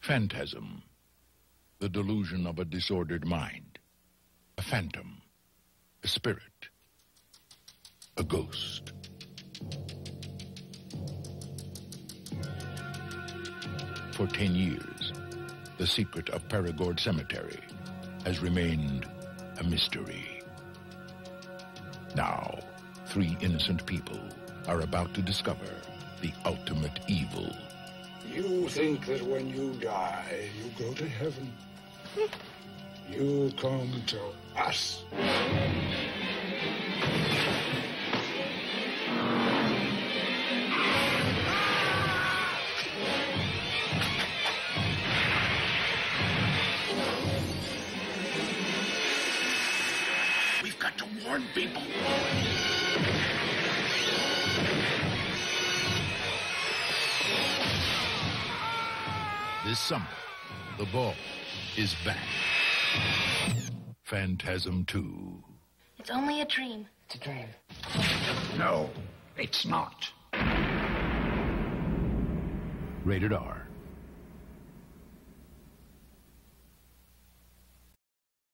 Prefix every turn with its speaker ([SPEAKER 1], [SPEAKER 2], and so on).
[SPEAKER 1] Phantasm. The delusion of a disordered mind. A phantom. A spirit. A ghost. For ten years, the secret of Perigord Cemetery has remained a mystery. Now, three innocent people are about to discover the ultimate evil.
[SPEAKER 2] You think that when you die, you go to heaven. you come to us.
[SPEAKER 1] We've got to warn people. This summer, the ball is back. Phantasm 2.
[SPEAKER 3] It's only a dream.
[SPEAKER 4] It's a dream.
[SPEAKER 2] No, it's not.
[SPEAKER 1] Rated R.